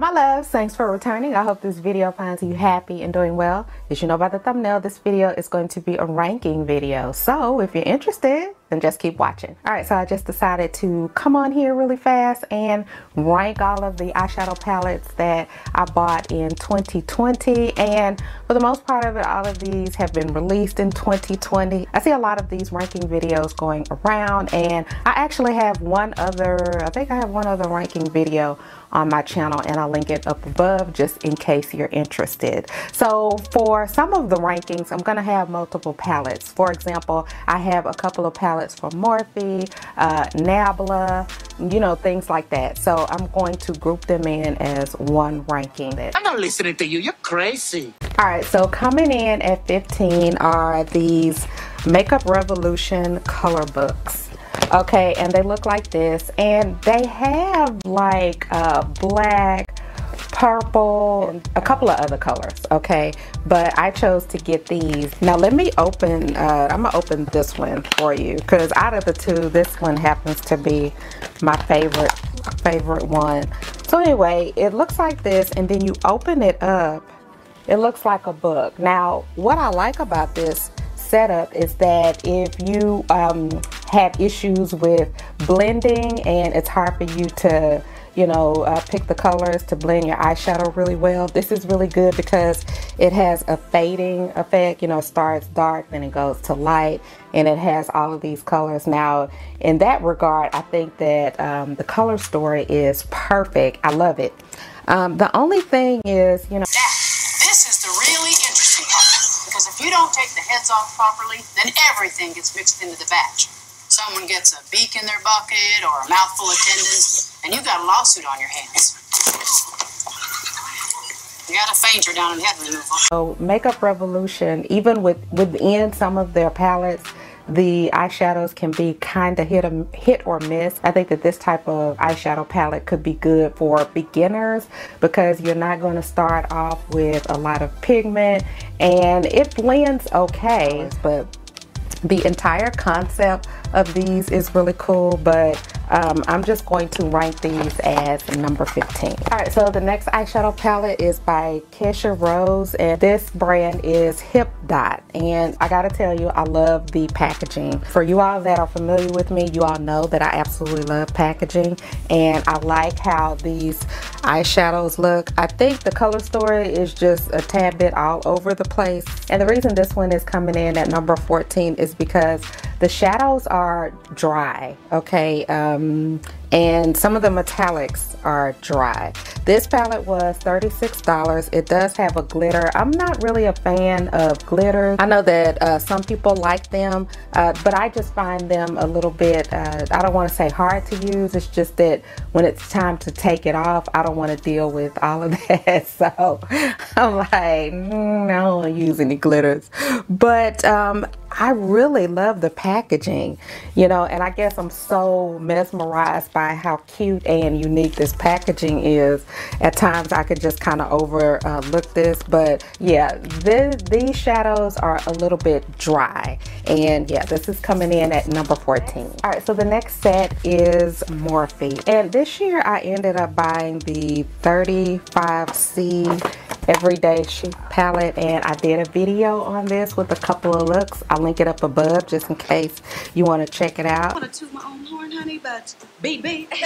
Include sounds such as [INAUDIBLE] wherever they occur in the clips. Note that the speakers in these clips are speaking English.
my loves, thanks for returning. I hope this video finds you happy and doing well. As you know by the thumbnail, this video is going to be a ranking video. So if you're interested, then just keep watching. All right, so I just decided to come on here really fast and rank all of the eyeshadow palettes that I bought in 2020. And for the most part of it, all of these have been released in 2020. I see a lot of these ranking videos going around and I actually have one other, I think I have one other ranking video on my channel and I'll link it up above just in case you're interested. So for some of the rankings, I'm gonna have multiple palettes. For example, I have a couple of palettes for Morphe, uh, Nabla, you know, things like that. So I'm going to group them in as one ranking. I'm not listening to you, you're crazy. All right, so coming in at 15 are these Makeup Revolution color books okay and they look like this and they have like uh, black purple a couple of other colors okay? But I chose to get these. Now let me open uh, I'm gonna open this one for you because out of the two this one happens to be my favorite favorite one. So anyway it looks like this and then you open it up. It looks like a book. Now what I like about this setup is that if you um, have issues with blending and it's hard for you to you know uh, pick the colors to blend your eyeshadow really well. This is really good because it has a fading effect. You know starts dark then it goes to light and it has all of these colors. Now in that regard I think that um, the color story is perfect. I love it. Um, the only thing is you know this is the really interesting part because if you don't take the heads off properly then everything gets mixed into the batch someone gets a beak in their bucket or a mouthful of tendons, and you've got a lawsuit on your hands. You got a fainter down in head removal. So Makeup Revolution, even with within some of their palettes, the eyeshadows can be kind of hit, a, hit or miss. I think that this type of eyeshadow palette could be good for beginners because you're not going to start off with a lot of pigment and it blends okay, but the entire concept of these is really cool, but um, I'm just going to rank these as number 15. All right, so the next eyeshadow palette is by Kesha Rose, and this brand is Hip Dot. And I gotta tell you, I love the packaging. For you all that are familiar with me, you all know that I absolutely love packaging, and I like how these eyeshadows look. I think the color story is just a tad bit all over the place. And the reason this one is coming in at number 14 is because the shadows are dry, okay? Um, and some of the metallics are dry. This palette was $36. It does have a glitter. I'm not really a fan of glitter. I know that uh, some people like them, uh, but I just find them a little bit, uh, I don't want to say hard to use. It's just that when it's time to take it off, I don't want to deal with all of [LAUGHS] that. So I'm like, mm, I don't want to use any glitters. But um, I really love the packaging, you know, and I guess I'm so mesmerized by how cute and unique this packaging is. At times I could just kind of overlook uh, this, but yeah, these shadows are a little bit dry. And yeah, this is coming in at number 14. All right, so the next set is Morphe. And this year I ended up buying the 35C everyday chic palette and I did a video on this with a couple of looks. I'll link it up above just in case you want to check it out. I want to toot my own horn, honey, but beep beep. [LAUGHS]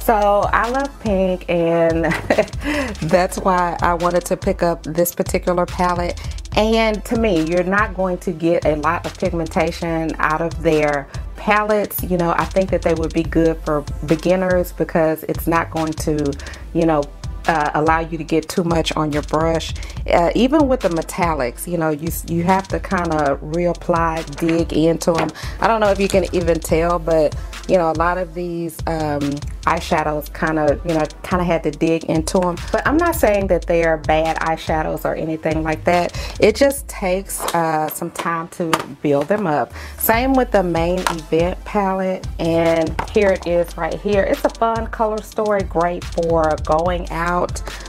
So I love pink and [LAUGHS] that's why I wanted to pick up this particular palette. And to me, you're not going to get a lot of pigmentation out of their palettes. You know, I think that they would be good for beginners because it's not going to, you know, uh, allow you to get too much on your brush. Uh, even with the metallics, you know, you, you have to kind of reapply, dig into them. I don't know if you can even tell, but you know, a lot of these um, eyeshadows kind of, you know, kind of had to dig into them. But I'm not saying that they are bad eyeshadows or anything like that. It just takes uh, some time to build them up. Same with the main event palette. And here it is right here. It's a fun color story, great for going out,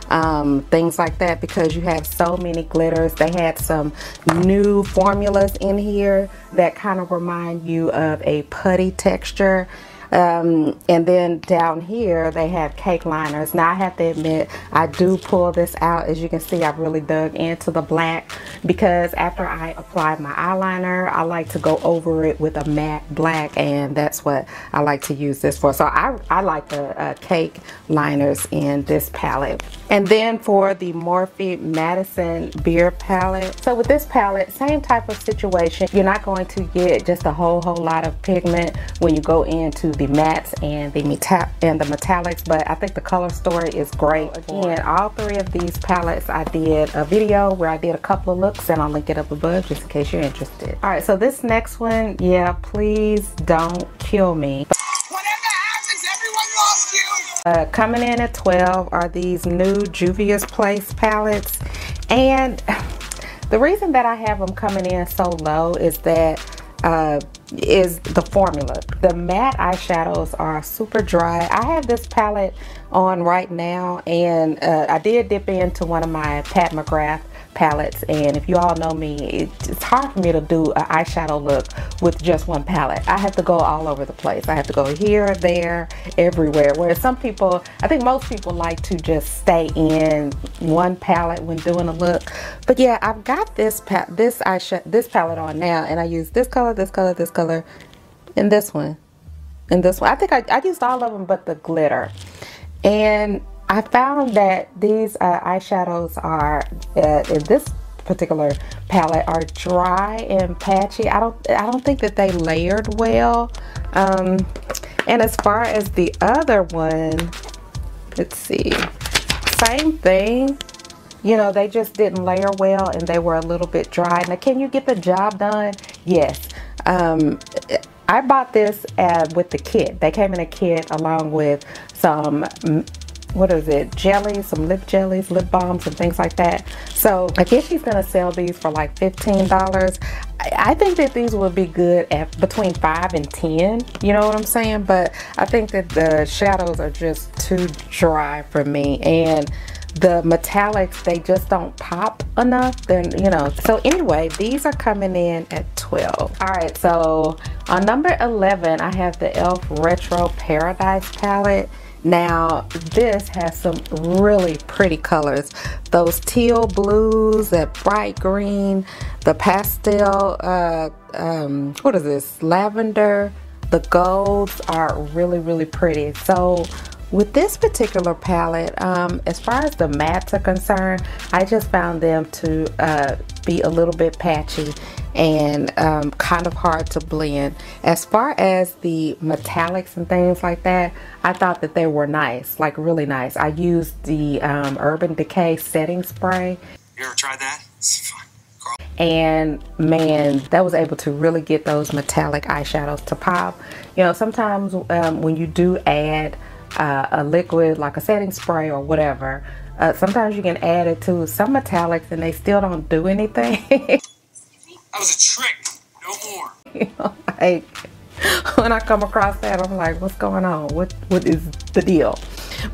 um, things like that, because you have so many glitters. They had some new formulas in here that kind of remind you of a putty texture. Um, and then down here they have cake liners. Now I have to admit I do pull this out. As you can see I've really dug into the black because after I apply my eyeliner I like to go over it with a matte black and that's what I like to use this for. So I, I like the uh, cake liners in this palette. And then for the Morphe Madison Beer palette. So with this palette, same type of situation. You're not going to get just a whole, whole lot of pigment when you go into the mattes and the, meta and the metallics, but I think the color story is great. Again, all three of these palettes, I did a video where I did a couple of looks and I'll link it up above just in case you're interested. All right, so this next one, yeah, please don't kill me. Uh, coming in at 12 are these new Juvia's Place palettes. And [LAUGHS] the reason that I have them coming in so low is that uh, is the formula. The matte eyeshadows are super dry. I have this palette on right now and uh, I did dip into one of my Pat McGrath palettes and if you all know me it's hard for me to do an eyeshadow look with just one palette. I have to go all over the place. I have to go here there everywhere whereas some people I think most people like to just stay in one palette when doing a look. But yeah I've got this pa this eyeshadow this palette on now and I use this color this color this color and this one and this one. I think I, I used all of them but the glitter. And I found that these uh, eyeshadows are, uh, in this particular palette, are dry and patchy. I don't, I don't think that they layered well. Um, and as far as the other one, let's see, same thing. You know, they just didn't layer well and they were a little bit dry. Now, can you get the job done? Yes. Um, I bought this uh, with the kit. They came in a kit along with some what is it, jellies, some lip jellies, lip balms, and things like that. So I guess she's gonna sell these for like $15. I think that these would be good at between 5 and 10, you know what I'm saying? But I think that the shadows are just too dry for me. And the metallics they just don't pop enough then you know so anyway these are coming in at 12 all right so on number 11 i have the elf retro paradise palette now this has some really pretty colors. Those teal blues, that bright green, the pastel, uh, um, what is this, lavender, the golds are really, really pretty. So with this particular palette, um, as far as the mattes are concerned, I just found them to uh, be a little bit patchy and um, kind of hard to blend. As far as the metallics and things like that, I thought that they were nice, like really nice. I used the um, Urban Decay setting spray. You ever tried that? And man, that was able to really get those metallic eyeshadows to pop. You know, sometimes um, when you do add uh, a liquid like a setting spray or whatever, uh, sometimes you can add it to some metallics and they still don't do anything. [LAUGHS] That was a trick. No more. [LAUGHS] Like when I come across that, I'm like, what's going on? What what is the deal?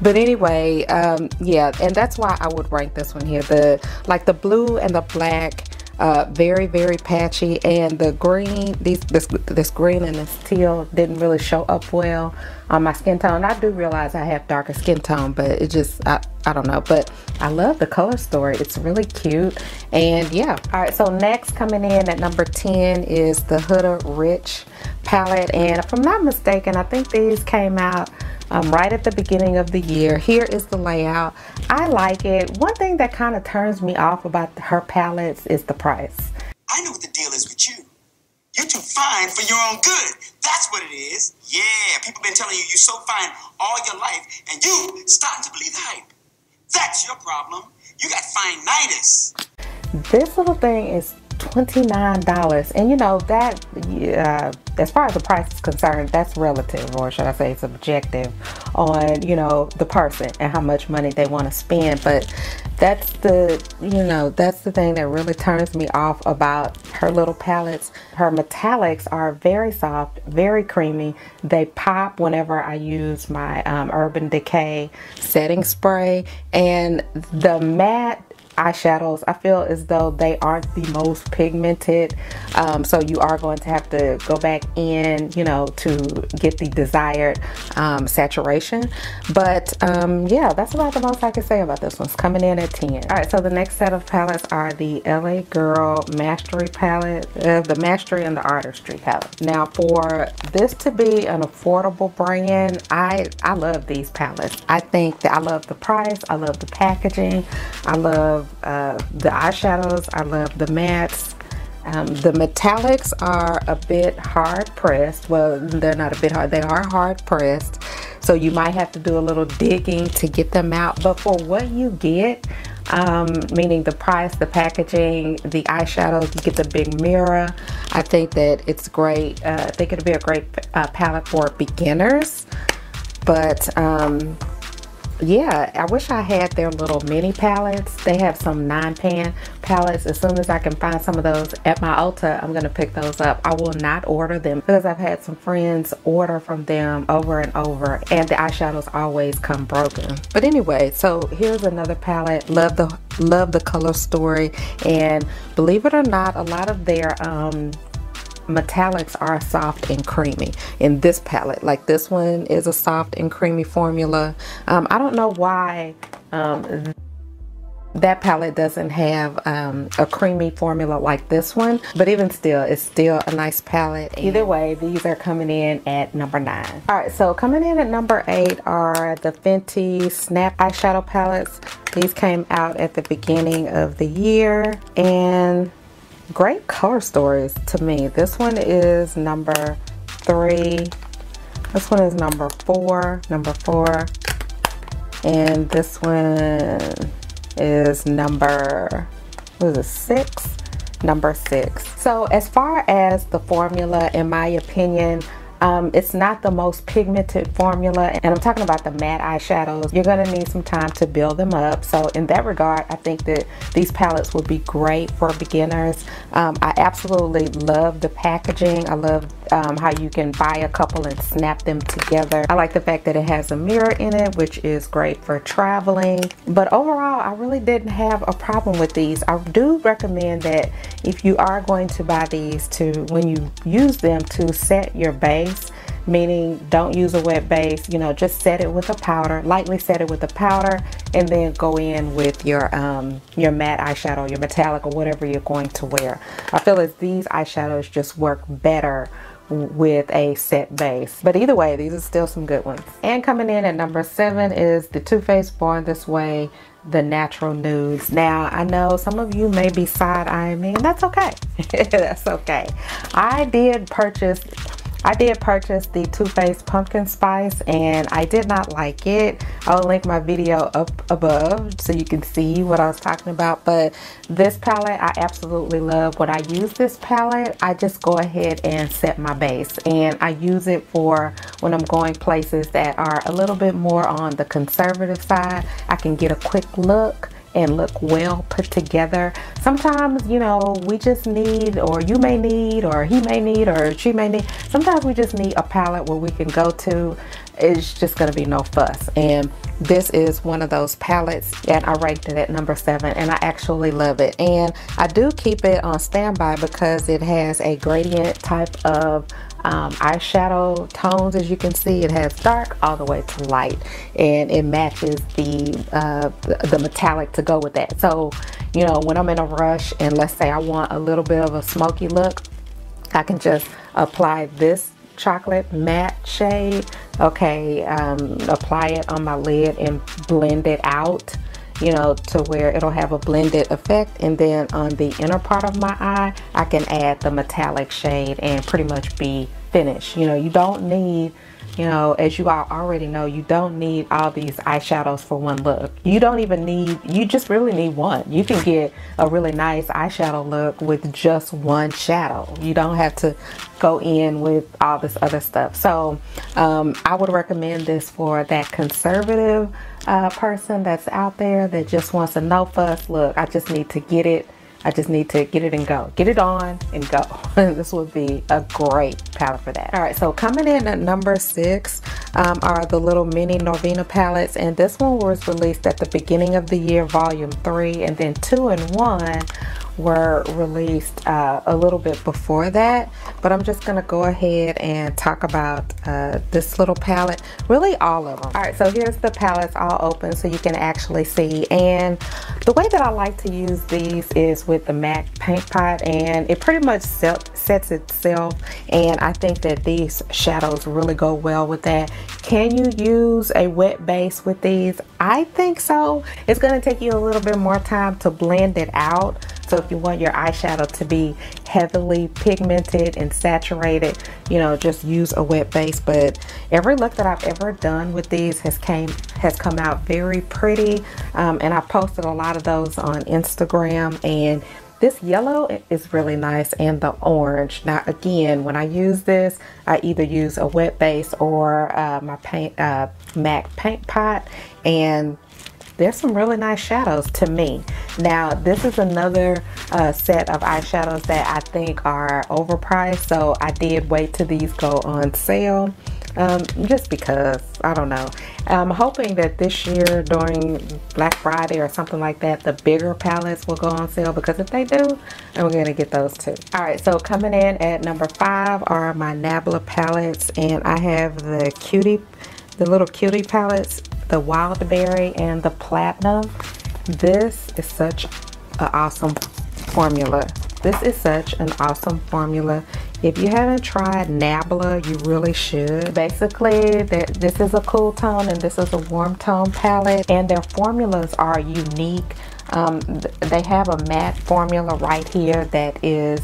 But anyway, um, yeah, and that's why I would rank this one here. The like the blue and the black uh, very very patchy and the green these this this green and this teal didn't really show up well on my skin tone I do realize I have darker skin tone but it just I, I don't know but I love the color story it's really cute and yeah all right so next coming in at number 10 is the Huda Rich palette and if I'm not mistaken I think these came out um, right at the beginning of the year. Here is the layout. I like it. One thing that kind of turns me off about her palettes is the price. I know what the deal is with you. You're too fine for your own good. That's what it is. Yeah, people been telling you you're so fine all your life, and you starting to believe the hype. That's your problem. You got fine-nitis. This little thing is $29 and you know that uh, as far as the price is concerned that's relative or should I say subjective on you know the person and how much money they want to spend. But that's the you know that's the thing that really turns me off about her little palettes. Her metallics are very soft very creamy. They pop whenever I use my um, Urban Decay setting spray. And the matte eyeshadows, I feel as though they aren't the most pigmented. Um, so you are going to have to go back in, you know, to get the desired um, saturation. But um, yeah, that's about the most I can say about this one. It's coming in at 10. All right, so the next set of palettes are the LA Girl Mastery palette, uh, the Mastery and the Artistry palette. Now for this to be an affordable brand, I, I love these palettes. I think that I love the price, I love the packaging, I love uh, the eyeshadows, I love the mattes, um, the metallics are a bit hard pressed. Well, they're not a bit hard, they are hard pressed. So you might have to do a little digging to get them out. But for what you get, um, meaning the price, the packaging, the eyeshadows, you get the big mirror. I think that it's great. Uh, I think it'll be a great uh, palette for beginners. But um, yeah, I wish I had their little mini palettes. They have some nine pan palettes. As soon as I can find some of those at my Ulta, I'm going to pick those up. I will not order them because I've had some friends order from them over and over and the eyeshadows always come broken. But anyway, so here's another palette. Love the love the color story and believe it or not, a lot of their um, metallics are soft and creamy. In this palette like this one is a soft and creamy formula. Um, I don't know why um, that palette doesn't have um, a creamy formula like this one but even still it's still a nice palette. Either way these are coming in at number nine. All right so coming in at number eight are the Fenty snap eyeshadow palettes. These came out at the beginning of the year and great color stories to me. This one is number three. This one is number four, number four. And this one is number, what is it, six? Number six. So as far as the formula, in my opinion, um, it's not the most pigmented formula and I'm talking about the matte eyeshadows. You're going to need some time to build them up. So in that regard, I think that these palettes would be great for beginners. Um, I absolutely love the packaging. I love um, how you can buy a couple and snap them together. I like the fact that it has a mirror in it, which is great for traveling. But overall, I really didn't have a problem with these. I do recommend that if you are going to buy these to, when you use them to set your base, meaning don't use a wet base you know just set it with a powder lightly set it with a powder and then go in with your um your matte eyeshadow your metallic or whatever you're going to wear i feel as these eyeshadows just work better with a set base. But either way, these are still some good ones. And coming in at number seven is the Too Faced Born This Way the natural nudes. Now, I know some of you may be side-eyeing me, and that's okay. [LAUGHS] that's okay. I did purchase I did purchase the Too Faced Pumpkin Spice and I did not like it. I'll link my video up above so you can see what I was talking about. But this palette I absolutely love. When I use this palette, I just go ahead and set my base. And I use it for when I'm going places that are a little bit more on the conservative side. I can get a quick look and look well put together. Sometimes, you know, we just need, or you may need, or he may need, or she may need, sometimes we just need a palette where we can go to. It's just going to be no fuss. And this is one of those palettes and I ranked it at number seven and I actually love it. And I do keep it on standby because it has a gradient type of um, eyeshadow tones as you can see it has dark all the way to light and it matches the uh, the metallic to go with that so you know when I'm in a rush and let's say I want a little bit of a smoky look I can just apply this chocolate matte shade okay um, apply it on my lid and blend it out you know, to where it'll have a blended effect. And then on the inner part of my eye, I can add the metallic shade and pretty much be finished. You know, you don't need, you know, as you all already know, you don't need all these eyeshadows for one look. You don't even need, you just really need one. You can get a really nice eyeshadow look with just one shadow. You don't have to go in with all this other stuff. So um, I would recommend this for that conservative uh, person that's out there that just wants a no fuss look. I just need to get it I just need to get it and go. Get it on and go. [LAUGHS] this would be a great palette for that. All right, so coming in at number six um, are the little mini Norvina palettes. And this one was released at the beginning of the year, volume three, and then two and one were released uh, a little bit before that but I'm just gonna go ahead and talk about uh, this little palette really all of them all right so here's the palettes all open so you can actually see and the way that I like to use these is with the MAC paint pot and it pretty much sets itself and I think that these shadows really go well with that. Can you use a wet base with these? I think so. It's gonna take you a little bit more time to blend it out so if you want your eyeshadow to be heavily pigmented and saturated, you know, just use a wet base. But every look that I've ever done with these has came has come out very pretty. Um, and I posted a lot of those on Instagram and this yellow is really nice and the orange. Now again, when I use this, I either use a wet base or uh, my paint uh, MAC paint pot and there's some really nice shadows to me. Now, this is another uh, set of eyeshadows that I think are overpriced, so I did wait till these go on sale. Um, just because, I don't know. I'm hoping that this year during Black Friday or something like that, the bigger palettes will go on sale because if they do, I'm going to get those too. Alright, so coming in at number five are my Nabla palettes and I have the Cutie, the little Cutie palettes the wild berry and the platinum. This is such an awesome formula. This is such an awesome formula. If you haven't tried Nabla you really should. Basically this is a cool tone and this is a warm tone palette and their formulas are unique. Um, they have a matte formula right here that is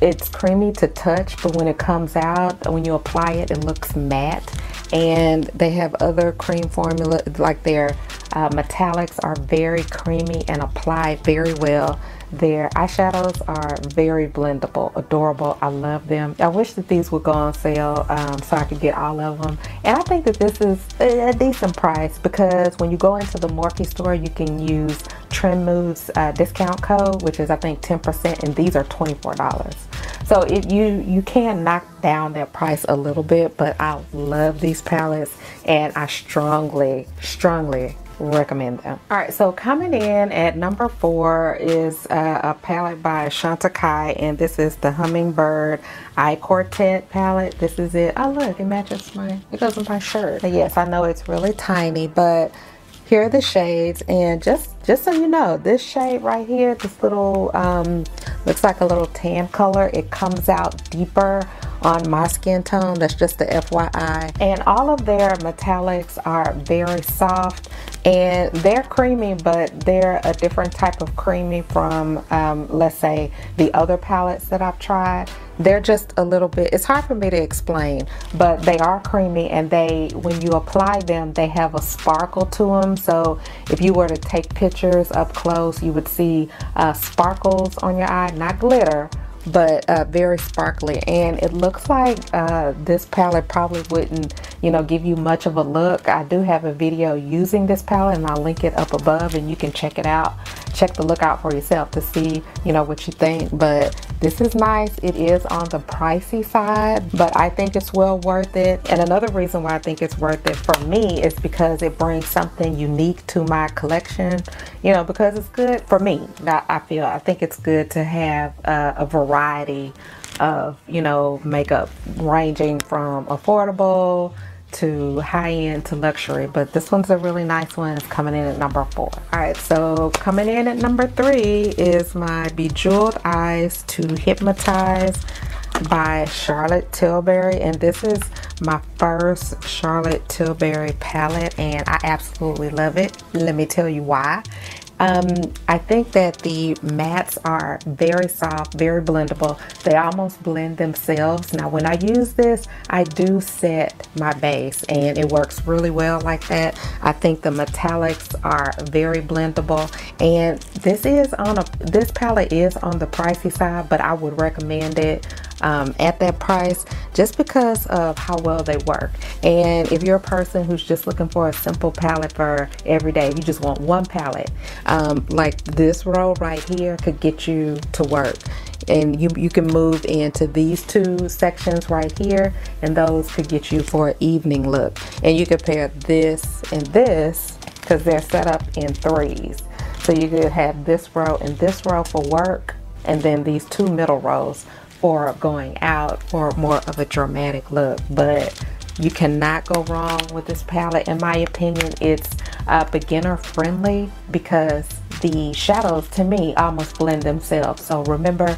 it's creamy to touch but when it comes out when you apply it it looks matte and they have other cream formula like their uh, metallics are very creamy and apply very well their eyeshadows are very blendable, adorable. I love them. I wish that these would go on sale um, so I could get all of them. And I think that this is a decent price because when you go into the Morphe store, you can use Trendmood uh, discount code, which is I think 10%, and these are $24. So it, you, you can knock down that price a little bit, but I love these palettes and I strongly, strongly recommend them. All right, so coming in at number four is uh, a palette by Chantecaille, and this is the Hummingbird Eye Quartet palette. This is it. Oh, look, it matches my, it goes with my shirt. But yes, I know it's really tiny, but here are the shades, and just just so you know, this shade right here, this little, um, looks like a little tan color. It comes out deeper on my skin tone. That's just the FYI. And all of their metallics are very soft and they're creamy, but they're a different type of creamy from, um, let's say, the other palettes that I've tried they're just a little bit it's hard for me to explain but they are creamy and they when you apply them they have a sparkle to them so if you were to take pictures up close you would see uh, sparkles on your eye not glitter but uh, very sparkly. And it looks like uh, this palette probably wouldn't you know give you much of a look. I do have a video using this palette and I'll link it up above and you can check it out check the look out for yourself to see you know what you think. But this is nice. It is on the pricey side but I think it's well worth it. And another reason why I think it's worth it for me is because it brings something unique to my collection you know because it's good for me. I feel I think it's good to have a variety of, you know, makeup ranging from affordable to high-end to luxury but this one's a really nice one. It's coming in at number four. All right so coming in at number three is my bejeweled eyes to hypnotize by charlotte tilbury and this is my first charlotte tilbury palette and i absolutely love it. Let me tell you why um, I think that the mattes are very soft, very blendable. They almost blend themselves. Now when I use this, I do set my base and it works really well like that. I think the metallics are very blendable and this is on a, this palette is on the pricey side, but I would recommend it um, at that price just because of how well they work. And if you're a person who's just looking for a simple palette for every day, you just want one palette, um, like this row right here could get you to work. And you, you can move into these two sections right here, and those could get you for an evening look. And you could pair this and this because they're set up in threes. So you could have this row and this row for work, and then these two middle rows for going out for more of a dramatic look. But you cannot go wrong with this palette. In my opinion, it's uh, beginner friendly because the shadows to me almost blend themselves. So remember,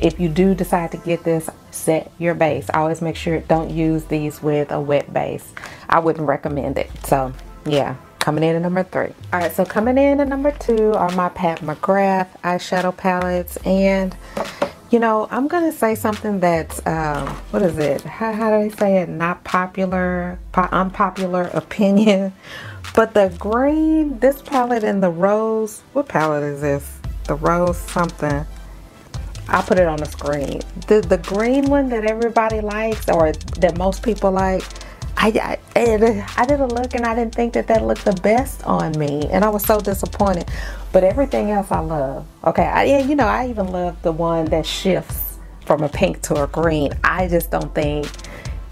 if you do decide to get this, set your base. Always make sure don't use these with a wet base. I wouldn't recommend it. So yeah, coming in at number three. All right, so coming in at number two are my Pat McGrath eyeshadow palettes. And you know, I'm going to say something that's, um, what is it? How, how do they say it? Not popular, po unpopular [LAUGHS] opinion. But the green, this palette and the rose, what palette is this? The rose something. I'll put it on the screen. The, the green one that everybody likes or that most people like, I, I, I did a look and I didn't think that that looked the best on me. And I was so disappointed. But everything else I love. Okay, I, yeah, you know, I even love the one that shifts from a pink to a green. I just don't think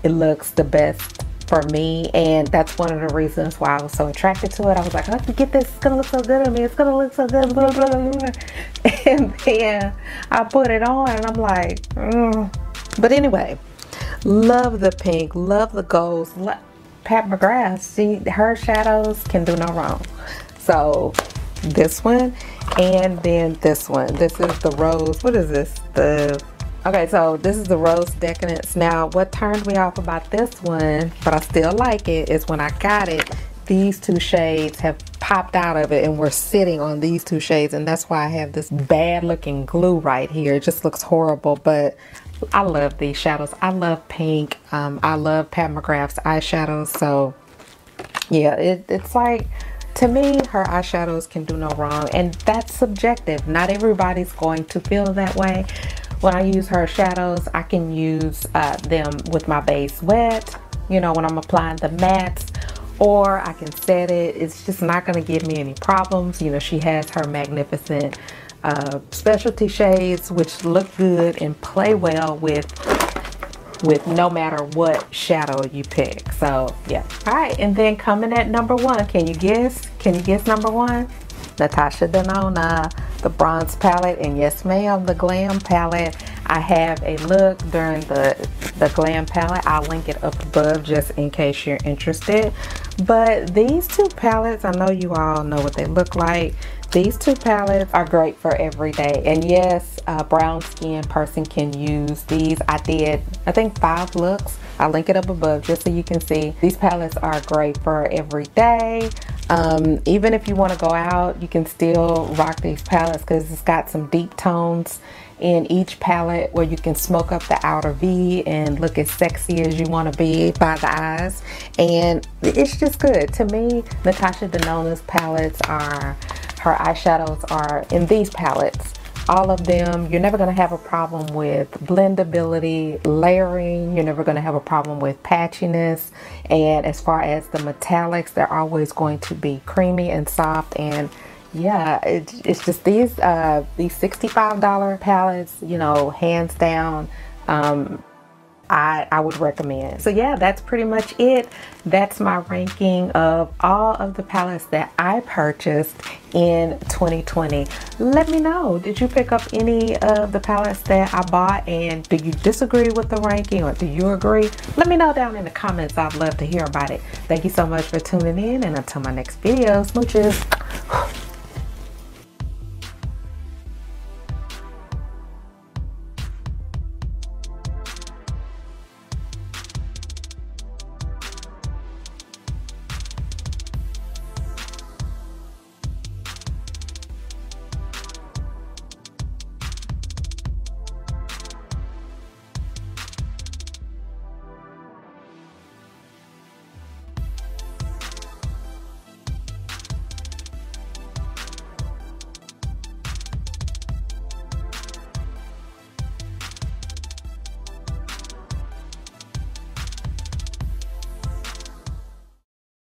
it looks the best for me. And that's one of the reasons why I was so attracted to it. I was like, I have to get this. It's to look so good on me. It's to look so good. Blah, blah, blah. [LAUGHS] And then I put it on and I'm like, mm. But anyway, Love the pink, love the golds. Pat McGrath, see her shadows can do no wrong. So this one and then this one. This is the rose. What is this? The Okay, so this is the Rose Decadence. Now, what turned me off about this one, but I still like it, is when I got it, these two shades have popped out of it and we're sitting on these two shades and that's why I have this bad looking glue right here. It just looks horrible, but I love these shadows. I love pink. Um, I love Pat McGrath's eyeshadows. So yeah, it, it's like, to me, her eyeshadows can do no wrong. And that's subjective. Not everybody's going to feel that way. When I use her shadows, I can use uh, them with my base wet, you know, when I'm applying the mattes or I can set it. It's just not going to give me any problems. You know, she has her magnificent uh, specialty shades which look good and play well with with no matter what shadow you pick. So yeah. All right and then coming at number one can you guess can you guess number one? Natasha Denona the bronze palette and yes ma'am the glam palette. I have a look during the the glam palette. I'll link it up above just in case you're interested. But these two palettes I know you all know what they look like these two palettes are great for every day. And yes, a brown skin person can use these. I did, I think five looks. I'll link it up above just so you can see. These palettes are great for every day. Um, even if you want to go out, you can still rock these palettes because it's got some deep tones in each palette where you can smoke up the outer V and look as sexy as you want to be by the eyes. And it's just good. To me, Natasha Denona's palettes are her eyeshadows are in these palettes. All of them you're never going to have a problem with blendability layering you're never going to have a problem with patchiness and as far as the metallics they're always going to be creamy and soft and yeah it, it's just these uh these $65 palettes you know hands down um I, I would recommend. So yeah, that's pretty much it. That's my ranking of all of the palettes that I purchased in 2020. Let me know, did you pick up any of the palettes that I bought and do you disagree with the ranking or do you agree? Let me know down in the comments. I'd love to hear about it. Thank you so much for tuning in and until my next video, smooches.